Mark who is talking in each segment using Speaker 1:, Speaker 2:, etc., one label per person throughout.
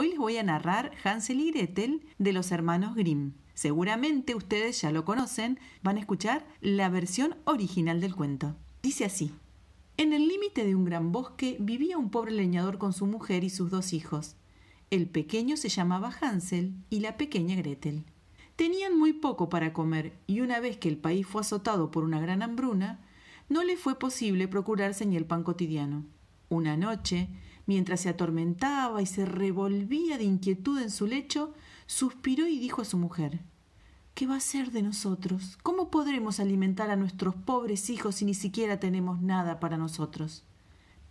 Speaker 1: Hoy les voy a narrar Hansel y Gretel de los hermanos Grimm. Seguramente ustedes ya lo conocen, van a escuchar la versión original del cuento. Dice así. En el límite de un gran bosque vivía un pobre leñador con su mujer y sus dos hijos. El pequeño se llamaba Hansel y la pequeña Gretel. Tenían muy poco para comer y una vez que el país fue azotado por una gran hambruna, no le fue posible procurarse ni el pan cotidiano. Una noche, mientras se atormentaba y se revolvía de inquietud en su lecho, suspiró y dijo a su mujer ¿Qué va a ser de nosotros? ¿Cómo podremos alimentar a nuestros pobres hijos si ni siquiera tenemos nada para nosotros?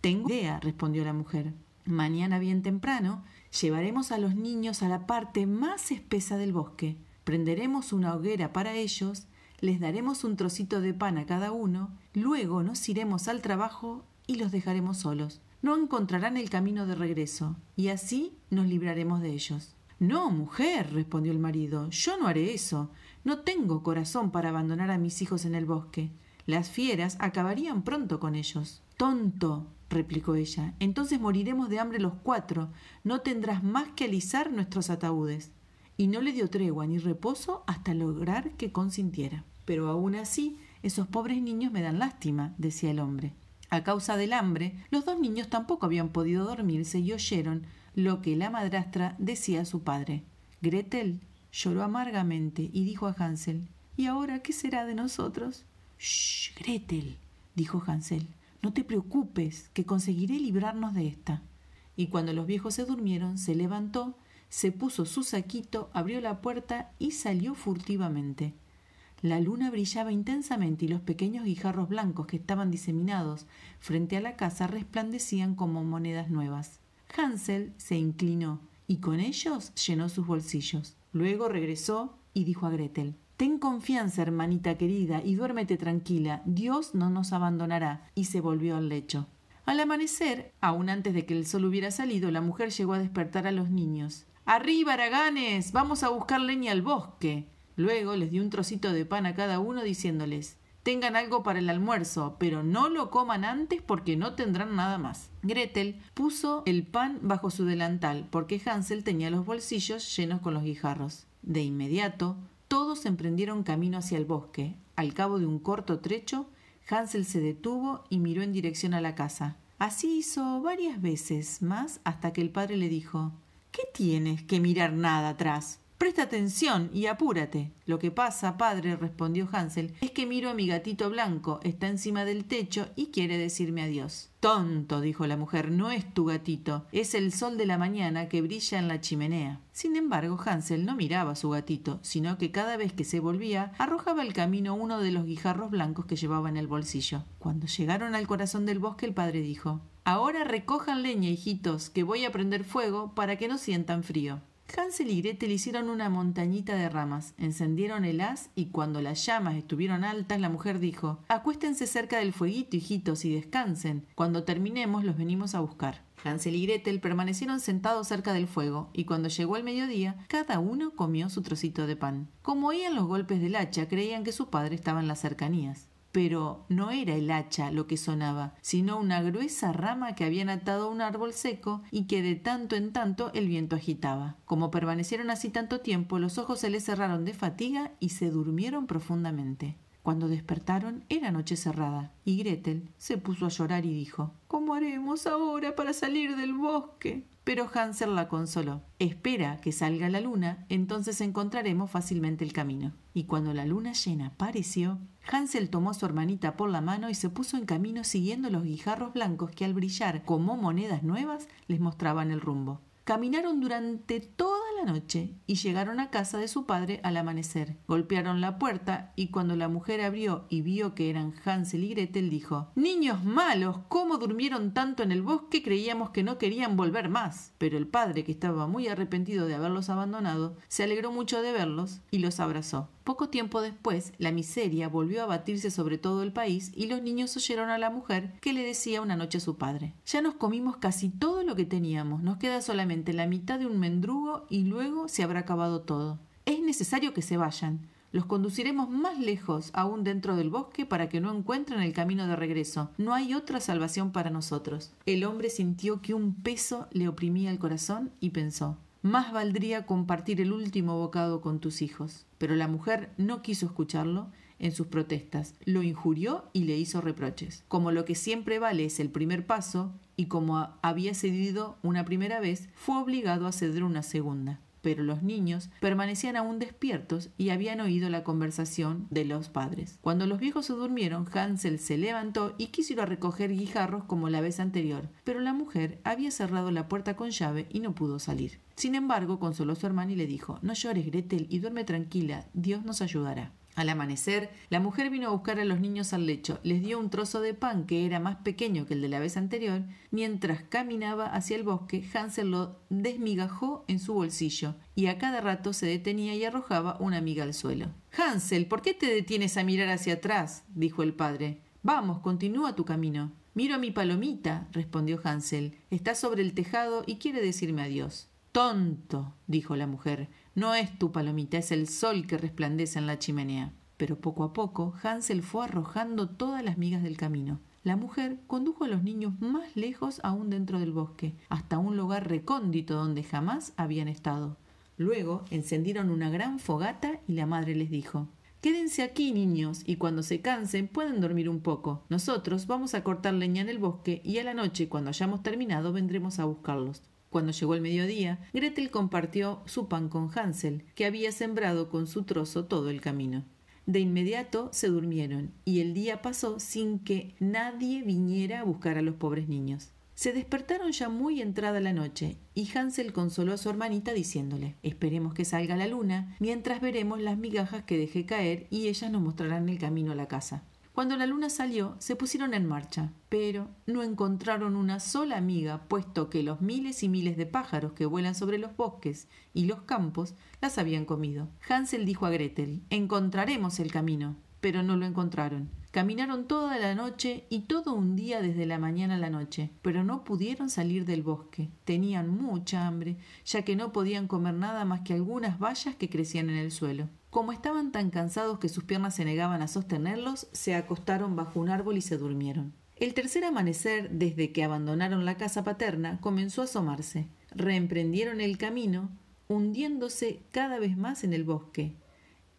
Speaker 1: Tengo idea, respondió la mujer. Mañana bien temprano llevaremos a los niños a la parte más espesa del bosque. Prenderemos una hoguera para ellos, les daremos un trocito de pan a cada uno, luego nos iremos al trabajo y los dejaremos solos. No encontrarán el camino de regreso, y así nos libraremos de ellos. No, mujer, respondió el marido, yo no haré eso. No tengo corazón para abandonar a mis hijos en el bosque. Las fieras acabarían pronto con ellos. Tonto, replicó ella, entonces moriremos de hambre los cuatro. No tendrás más que alisar nuestros ataúdes. Y no le dio tregua ni reposo hasta lograr que consintiera. Pero aún así, esos pobres niños me dan lástima, decía el hombre. A causa del hambre, los dos niños tampoco habían podido dormirse y oyeron lo que la madrastra decía a su padre. Gretel lloró amargamente y dijo a Hansel ¿Y ahora qué será de nosotros? Shh, Gretel, dijo Hansel, no te preocupes, que conseguiré librarnos de esta. Y cuando los viejos se durmieron, se levantó, se puso su saquito, abrió la puerta y salió furtivamente. La luna brillaba intensamente y los pequeños guijarros blancos que estaban diseminados frente a la casa resplandecían como monedas nuevas. Hansel se inclinó y con ellos llenó sus bolsillos. Luego regresó y dijo a Gretel Ten confianza, hermanita querida, y duérmete tranquila. Dios no nos abandonará. Y se volvió al lecho. Al amanecer, aún antes de que el sol hubiera salido, la mujer llegó a despertar a los niños. Arriba, Araganes. Vamos a buscar leña al bosque. Luego les dio un trocito de pan a cada uno diciéndoles tengan algo para el almuerzo, pero no lo coman antes porque no tendrán nada más. Gretel puso el pan bajo su delantal porque Hansel tenía los bolsillos llenos con los guijarros. De inmediato, todos emprendieron camino hacia el bosque. Al cabo de un corto trecho, Hansel se detuvo y miró en dirección a la casa. Así hizo varias veces más hasta que el padre le dijo ¿Qué tienes que mirar nada atrás? Presta atención y apúrate. Lo que pasa, padre, respondió Hansel, es que miro a mi gatito blanco, está encima del techo y quiere decirme adiós. Tonto, dijo la mujer, no es tu gatito, es el sol de la mañana que brilla en la chimenea. Sin embargo, Hansel no miraba a su gatito, sino que cada vez que se volvía, arrojaba al camino uno de los guijarros blancos que llevaba en el bolsillo. Cuando llegaron al corazón del bosque, el padre dijo Ahora recojan leña, hijitos, que voy a prender fuego para que no sientan frío. Hansel y Gretel hicieron una montañita de ramas, encendieron el haz y cuando las llamas estuvieron altas, la mujer dijo Acuéstense cerca del fueguito, hijitos, y descansen. Cuando terminemos los venimos a buscar. Hansel y Gretel permanecieron sentados cerca del fuego, y cuando llegó el mediodía, cada uno comió su trocito de pan. Como oían los golpes del hacha, creían que su padre estaba en las cercanías pero no era el hacha lo que sonaba, sino una gruesa rama que habían atado a un árbol seco y que de tanto en tanto el viento agitaba. Como permanecieron así tanto tiempo, los ojos se les cerraron de fatiga y se durmieron profundamente. Cuando despertaron era noche cerrada, y Gretel se puso a llorar y dijo ¿Cómo haremos ahora para salir del bosque? Pero Hansel la consoló. Espera que salga la luna, entonces encontraremos fácilmente el camino. Y cuando la luna llena apareció, Hansel tomó a su hermanita por la mano y se puso en camino siguiendo los guijarros blancos que al brillar como monedas nuevas les mostraban el rumbo. Caminaron durante toda noche y llegaron a casa de su padre al amanecer. Golpearon la puerta y cuando la mujer abrió y vio que eran Hansel y Gretel dijo Niños malos, ¿cómo durmieron tanto en el bosque? Creíamos que no querían volver más. Pero el padre, que estaba muy arrepentido de haberlos abandonado, se alegró mucho de verlos y los abrazó. Poco tiempo después, la miseria volvió a batirse sobre todo el país y los niños oyeron a la mujer que le decía una noche a su padre Ya nos comimos casi todo lo que teníamos, nos queda solamente la mitad de un mendrugo y luego se habrá acabado todo. Es necesario que se vayan. Los conduciremos más lejos, aún dentro del bosque, para que no encuentren el camino de regreso. No hay otra salvación para nosotros. El hombre sintió que un peso le oprimía el corazón y pensó, más valdría compartir el último bocado con tus hijos. Pero la mujer no quiso escucharlo en sus protestas, lo injurió y le hizo reproches. Como lo que siempre vale es el primer paso, y como había cedido una primera vez, fue obligado a ceder una segunda pero los niños permanecían aún despiertos y habían oído la conversación de los padres. Cuando los viejos se durmieron, Hansel se levantó y quiso ir a recoger guijarros como la vez anterior, pero la mujer había cerrado la puerta con llave y no pudo salir. Sin embargo, consoló a su hermana y le dijo No llores, Gretel, y duerme tranquila, Dios nos ayudará. Al amanecer, la mujer vino a buscar a los niños al lecho, les dio un trozo de pan que era más pequeño que el de la vez anterior. Mientras caminaba hacia el bosque, Hansel lo desmigajó en su bolsillo y a cada rato se detenía y arrojaba una miga al suelo. Hansel, ¿por qué te detienes a mirar hacia atrás? dijo el padre. Vamos, continúa tu camino. Miro a mi palomita, respondió Hansel. Está sobre el tejado y quiere decirme adiós. Tonto, dijo la mujer. No es tu palomita, es el sol que resplandece en la chimenea. Pero poco a poco Hansel fue arrojando todas las migas del camino. La mujer condujo a los niños más lejos aún dentro del bosque, hasta un lugar recóndito donde jamás habían estado. Luego encendieron una gran fogata y la madre les dijo Quédense aquí, niños, y cuando se cansen pueden dormir un poco. Nosotros vamos a cortar leña en el bosque y a la noche, cuando hayamos terminado, vendremos a buscarlos. Cuando llegó el mediodía, Gretel compartió su pan con Hansel, que había sembrado con su trozo todo el camino. De inmediato se durmieron, y el día pasó sin que nadie viniera a buscar a los pobres niños. Se despertaron ya muy entrada la noche, y Hansel consoló a su hermanita diciéndole Esperemos que salga la luna, mientras veremos las migajas que dejé caer y ellas nos mostrarán el camino a la casa. Cuando la luna salió, se pusieron en marcha, pero no encontraron una sola amiga, puesto que los miles y miles de pájaros que vuelan sobre los bosques y los campos las habían comido. Hansel dijo a Gretel, encontraremos el camino, pero no lo encontraron. Caminaron toda la noche y todo un día desde la mañana a la noche, pero no pudieron salir del bosque. Tenían mucha hambre, ya que no podían comer nada más que algunas bayas que crecían en el suelo. Como estaban tan cansados que sus piernas se negaban a sostenerlos, se acostaron bajo un árbol y se durmieron. El tercer amanecer, desde que abandonaron la casa paterna, comenzó a asomarse. Reemprendieron el camino, hundiéndose cada vez más en el bosque.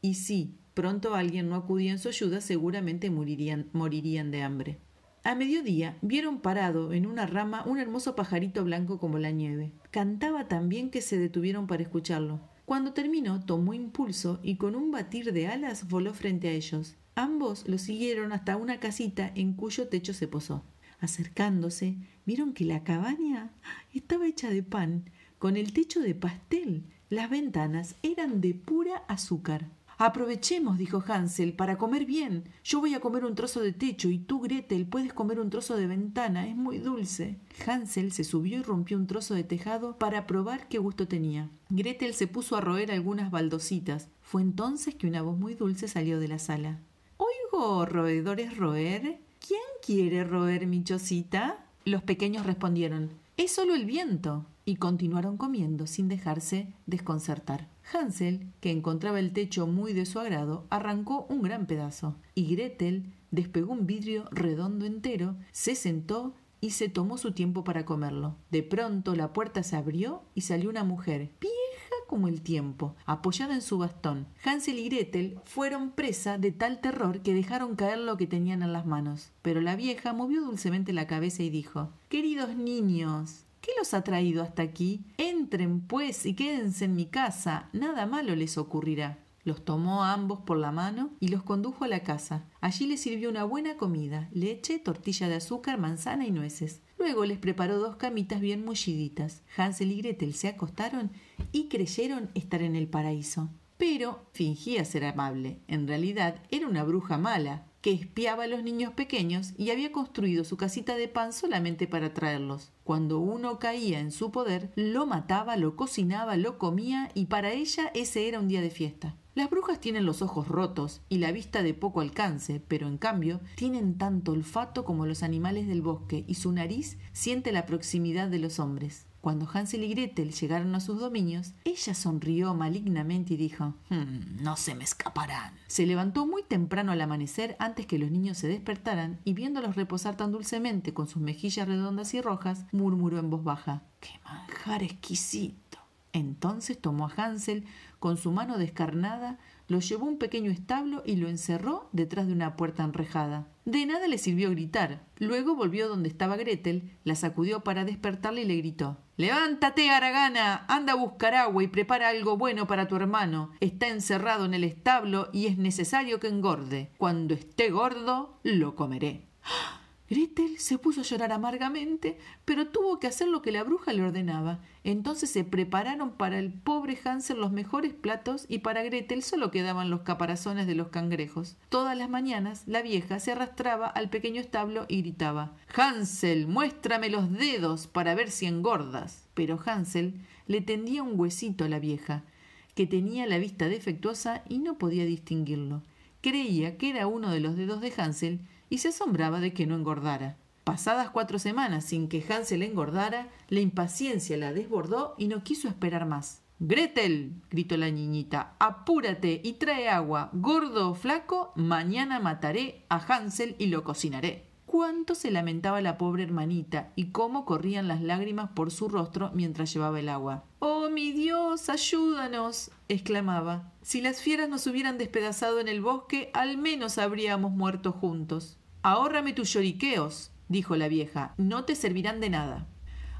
Speaker 1: Y sí, pronto alguien no acudía en su ayuda, seguramente morirían, morirían de hambre. A mediodía vieron parado en una rama un hermoso pajarito blanco como la nieve. Cantaba tan bien que se detuvieron para escucharlo. Cuando terminó, tomó impulso y con un batir de alas voló frente a ellos. Ambos lo siguieron hasta una casita en cuyo techo se posó. Acercándose, vieron que la cabaña estaba hecha de pan, con el techo de pastel. Las ventanas eran de pura azúcar. Aprovechemos, dijo Hansel, para comer bien. Yo voy a comer un trozo de techo y tú, Gretel, puedes comer un trozo de ventana. Es muy dulce. Hansel se subió y rompió un trozo de tejado para probar qué gusto tenía. Gretel se puso a roer algunas baldositas. Fue entonces que una voz muy dulce salió de la sala. Oigo, roedores roer. ¿Quién quiere roer mi chocita? Los pequeños respondieron. Es solo el viento. Y continuaron comiendo sin dejarse desconcertar. Hansel, que encontraba el techo muy de su agrado, arrancó un gran pedazo, y Gretel despegó un vidrio redondo entero, se sentó y se tomó su tiempo para comerlo. De pronto la puerta se abrió y salió una mujer, vieja como el tiempo, apoyada en su bastón. Hansel y Gretel fueron presa de tal terror que dejaron caer lo que tenían en las manos. Pero la vieja movió dulcemente la cabeza y dijo Queridos niños, ¿Qué los ha traído hasta aquí? Entren, pues, y quédense en mi casa. Nada malo les ocurrirá. Los tomó a ambos por la mano y los condujo a la casa. Allí les sirvió una buena comida, leche, tortilla de azúcar, manzana y nueces. Luego les preparó dos camitas bien mulliditas. Hansel y Gretel se acostaron y creyeron estar en el paraíso. Pero fingía ser amable. En realidad era una bruja mala, que espiaba a los niños pequeños y había construido su casita de pan solamente para traerlos. Cuando uno caía en su poder, lo mataba, lo cocinaba, lo comía y para ella ese era un día de fiesta. Las brujas tienen los ojos rotos y la vista de poco alcance, pero en cambio tienen tanto olfato como los animales del bosque y su nariz siente la proximidad de los hombres. Cuando Hansel y Gretel llegaron a sus dominios, ella sonrió malignamente y dijo, "Hmm, no se me escaparán. Se levantó muy temprano al amanecer antes que los niños se despertaran y viéndolos reposar tan dulcemente con sus mejillas redondas y rojas, murmuró en voz baja, ¡Qué manjar exquisito! Entonces tomó a Hansel con su mano descarnada, lo llevó a un pequeño establo y lo encerró detrás de una puerta enrejada. De nada le sirvió gritar. Luego volvió donde estaba Gretel, la sacudió para despertarle y le gritó Levántate, Aragana, anda a buscar agua y prepara algo bueno para tu hermano. Está encerrado en el establo y es necesario que engorde. Cuando esté gordo, lo comeré. Gretel se puso a llorar amargamente, pero tuvo que hacer lo que la bruja le ordenaba. Entonces se prepararon para el pobre Hansel los mejores platos y para Gretel solo quedaban los caparazones de los cangrejos. Todas las mañanas la vieja se arrastraba al pequeño establo y gritaba Hansel, muéstrame los dedos para ver si engordas. Pero Hansel le tendía un huesito a la vieja, que tenía la vista defectuosa y no podía distinguirlo. Creía que era uno de los dedos de Hansel y se asombraba de que no engordara. Pasadas cuatro semanas sin que Hansel engordara, la impaciencia la desbordó y no quiso esperar más. Gretel, gritó la niñita, apúrate y trae agua. Gordo o flaco, mañana mataré a Hansel y lo cocinaré. Cuánto se lamentaba la pobre hermanita y cómo corrían las lágrimas por su rostro mientras llevaba el agua. ¡Oh, mi Dios, ayúdanos! exclamaba. Si las fieras nos hubieran despedazado en el bosque, al menos habríamos muerto juntos. Ahórrame tus lloriqueos, dijo la vieja, no te servirán de nada.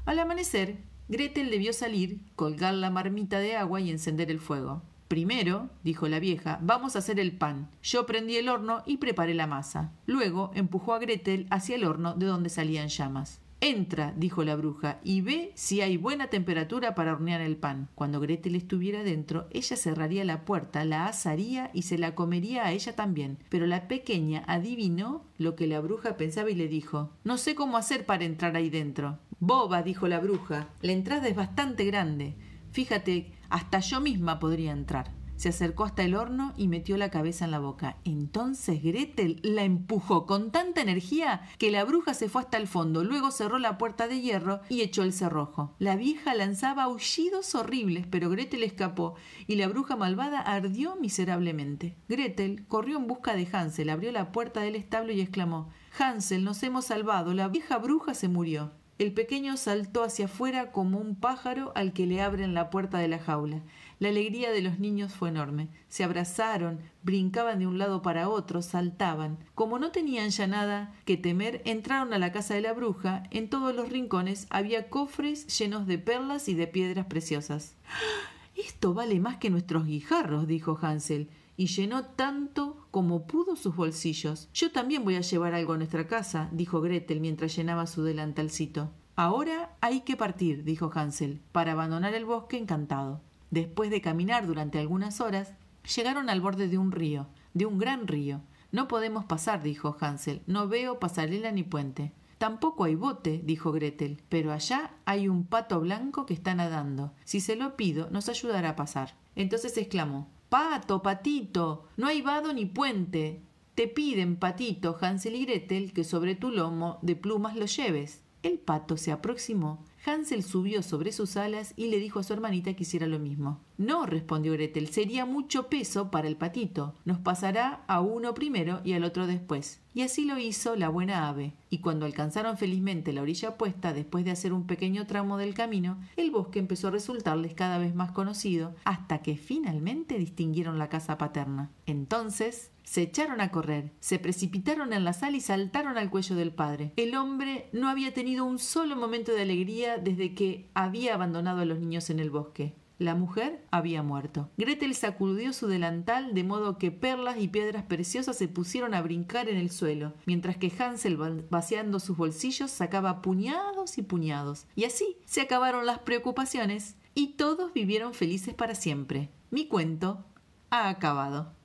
Speaker 1: Al amanecer, Gretel debió salir, colgar la marmita de agua y encender el fuego. Primero, dijo la vieja, vamos a hacer el pan. Yo prendí el horno y preparé la masa. Luego empujó a Gretel hacia el horno de donde salían llamas. Entra, dijo la bruja, y ve si hay buena temperatura para hornear el pan. Cuando Gretel estuviera dentro, ella cerraría la puerta, la asaría y se la comería a ella también. Pero la pequeña adivinó lo que la bruja pensaba y le dijo No sé cómo hacer para entrar ahí dentro. Boba, dijo la bruja, la entrada es bastante grande. Fíjate, hasta yo misma podría entrar. Se acercó hasta el horno y metió la cabeza en la boca. Entonces Gretel la empujó con tanta energía que la bruja se fue hasta el fondo. Luego cerró la puerta de hierro y echó el cerrojo. La vieja lanzaba aullidos horribles, pero Gretel escapó y la bruja malvada ardió miserablemente. Gretel corrió en busca de Hansel, abrió la puerta del establo y exclamó Hansel, nos hemos salvado. La vieja bruja se murió. El pequeño saltó hacia afuera como un pájaro al que le abren la puerta de la jaula. La alegría de los niños fue enorme. Se abrazaron, brincaban de un lado para otro, saltaban. Como no tenían ya nada que temer, entraron a la casa de la bruja. En todos los rincones había cofres llenos de perlas y de piedras preciosas. Esto vale más que nuestros guijarros, dijo Hansel, y llenó tanto como pudo sus bolsillos. Yo también voy a llevar algo a nuestra casa, dijo Gretel mientras llenaba su delantalcito. Ahora hay que partir, dijo Hansel, para abandonar el bosque encantado. Después de caminar durante algunas horas, llegaron al borde de un río, de un gran río. No podemos pasar, dijo Hansel. No veo pasarela ni puente. Tampoco hay bote, dijo Gretel, pero allá hay un pato blanco que está nadando. Si se lo pido, nos ayudará a pasar. Entonces exclamó Pato, patito, no hay vado ni puente. Te piden, patito, Hansel y Gretel, que sobre tu lomo de plumas lo lleves. El pato se aproximó, Hansel subió sobre sus alas y le dijo a su hermanita que hiciera lo mismo. No, respondió Gretel, sería mucho peso para el patito. Nos pasará a uno primero y al otro después. Y así lo hizo la buena ave. Y cuando alcanzaron felizmente la orilla opuesta, después de hacer un pequeño tramo del camino, el bosque empezó a resultarles cada vez más conocido, hasta que finalmente distinguieron la casa paterna. Entonces se echaron a correr, se precipitaron en la sala y saltaron al cuello del padre. El hombre no había tenido un solo momento de alegría desde que había abandonado a los niños en el bosque. La mujer había muerto. Gretel sacudió su delantal de modo que perlas y piedras preciosas se pusieron a brincar en el suelo, mientras que Hansel, vaciando sus bolsillos, sacaba puñados y puñados. Y así se acabaron las preocupaciones y todos vivieron felices para siempre. Mi cuento ha acabado.